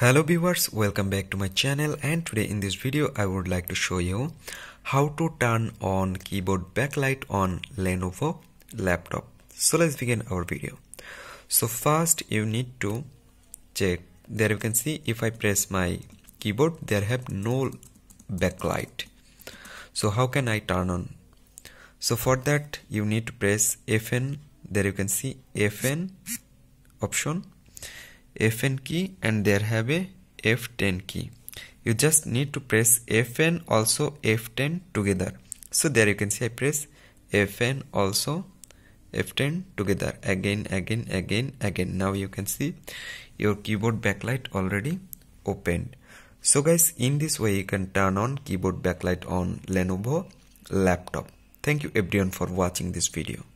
Hello viewers, welcome back to my channel and today in this video I would like to show you how to turn on keyboard backlight on Lenovo laptop. So let's begin our video. So first you need to check there you can see if I press my keyboard there have no backlight. So how can I turn on? So for that you need to press Fn there you can see Fn option Fn key and there have a F10 key. You just need to press Fn also F10 together. So there you can see I press Fn also F10 together again again again again. Now you can see your keyboard backlight already opened. So guys in this way you can turn on keyboard backlight on Lenovo laptop. Thank you everyone for watching this video.